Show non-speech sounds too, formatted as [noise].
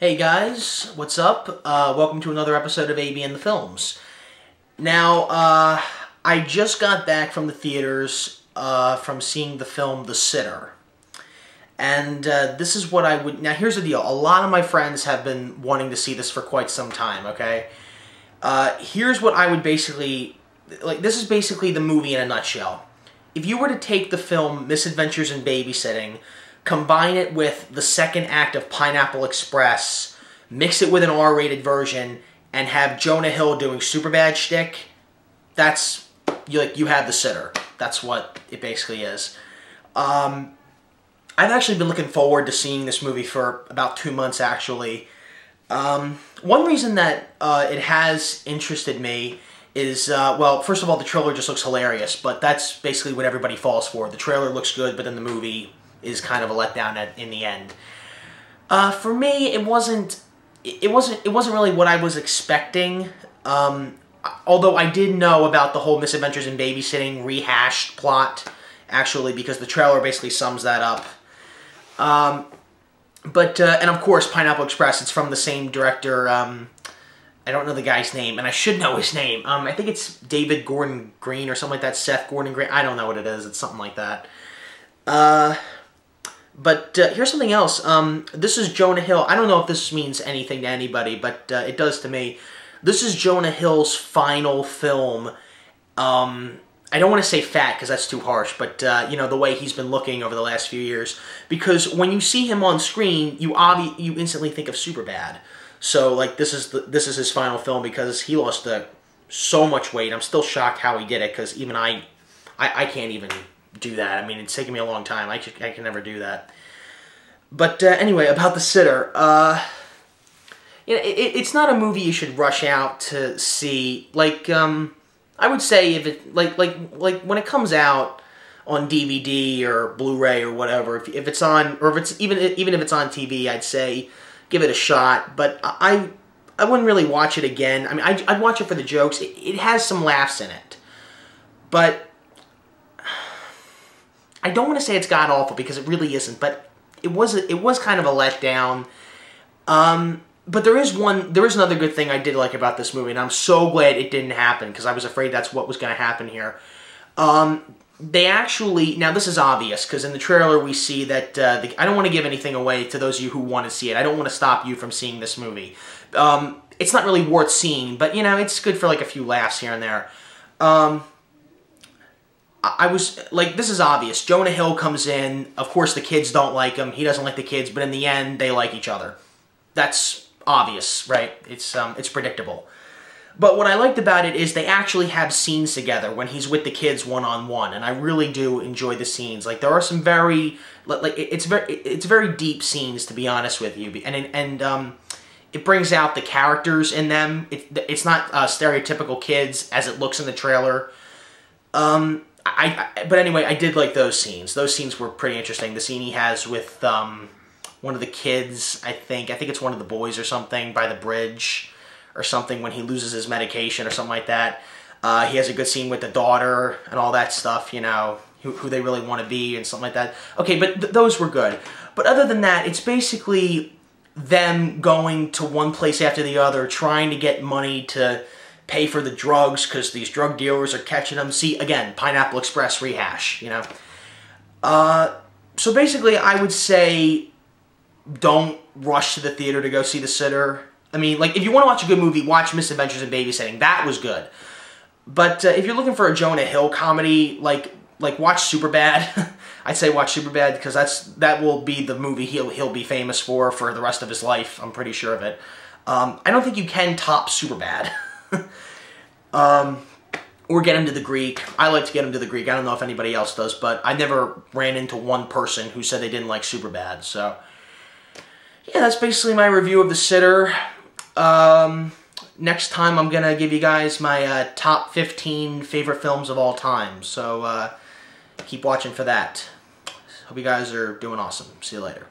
Hey guys, what's up? Uh, welcome to another episode of AB and the Films. Now, uh, I just got back from the theaters uh, from seeing the film The Sitter. And uh, this is what I would... Now, here's the deal. A lot of my friends have been wanting to see this for quite some time, okay? Uh, here's what I would basically... Like, this is basically the movie in a nutshell. If you were to take the film Misadventures in Babysitting combine it with the second act of Pineapple Express, mix it with an R-rated version, and have Jonah Hill doing Superbad shtick, that's you like you have the sitter. That's what it basically is. Um, I've actually been looking forward to seeing this movie for about two months actually. Um, one reason that uh, it has interested me is, uh, well, first of all, the trailer just looks hilarious, but that's basically what everybody falls for. The trailer looks good, but then the movie is kind of a letdown at, in the end. Uh, for me, it wasn't. It wasn't. It wasn't really what I was expecting. Um, although I did know about the whole misadventures in babysitting rehashed plot, actually, because the trailer basically sums that up. Um, but uh, and of course, Pineapple Express. It's from the same director. Um, I don't know the guy's name, and I should know his name. Um, I think it's David Gordon Green or something like that. Seth Gordon Green. I don't know what it is. It's something like that. Uh, but uh, here's something else. Um, this is Jonah Hill. I don't know if this means anything to anybody, but uh, it does to me. This is Jonah Hill's final film. Um, I don't want to say fat because that's too harsh, but uh, you know the way he's been looking over the last few years. Because when you see him on screen, you obvi- you instantly think of Superbad. So like this is the, this is his final film because he lost uh, so much weight. I'm still shocked how he did it because even I, I, I can't even do that. I mean, it's taken me a long time. I, I can never do that. But uh, anyway, about The Sitter. Uh, you know, it, it's not a movie you should rush out to see. Like, um, I would say if it, like, like, like when it comes out on DVD or Blu-ray or whatever, if, if it's on, or if it's even, even if it's on TV, I'd say give it a shot. But I, I wouldn't really watch it again. I mean, I'd, I'd watch it for the jokes. It, it has some laughs in it. But I don't want to say it's god awful because it really isn't, but it was a, it was kind of a letdown. Um, but there is one, there is another good thing I did like about this movie, and I'm so glad it didn't happen because I was afraid that's what was going to happen here. Um, they actually now this is obvious because in the trailer we see that uh, the, I don't want to give anything away to those of you who want to see it. I don't want to stop you from seeing this movie. Um, it's not really worth seeing, but you know it's good for like a few laughs here and there. Um, I was like, this is obvious. Jonah Hill comes in. Of course, the kids don't like him. He doesn't like the kids, but in the end, they like each other. That's obvious, right? It's um, it's predictable. But what I liked about it is they actually have scenes together when he's with the kids one on one, and I really do enjoy the scenes. Like there are some very like it's very it's very deep scenes to be honest with you, and and um, it brings out the characters in them. It, it's not uh, stereotypical kids as it looks in the trailer. Um, I, I, but anyway, I did like those scenes. Those scenes were pretty interesting. The scene he has with um, one of the kids, I think, I think it's one of the boys or something, by the bridge or something when he loses his medication or something like that. Uh, he has a good scene with the daughter and all that stuff, you know, who, who they really want to be and something like that. Okay, but th those were good. But other than that, it's basically them going to one place after the other, trying to get money to pay for the drugs because these drug dealers are catching them. See, again, Pineapple Express rehash, you know. Uh, so basically, I would say don't rush to the theater to go see The Sitter. I mean, like, if you want to watch a good movie, watch Misadventures in Babysitting. That was good. But uh, if you're looking for a Jonah Hill comedy, like, like watch Superbad. [laughs] I'd say watch Superbad because that's that will be the movie he'll he'll be famous for for the rest of his life. I'm pretty sure of it. Um, I don't think you can top Superbad. [laughs] um, or get him to the Greek. I like to get him to the Greek. I don't know if anybody else does, but I never ran into one person who said they didn't like Superbad. So, yeah, that's basically my review of The Sitter. Um, next time I'm going to give you guys my uh, top 15 favorite films of all time. So, uh, keep watching for that. Hope you guys are doing awesome. See you later.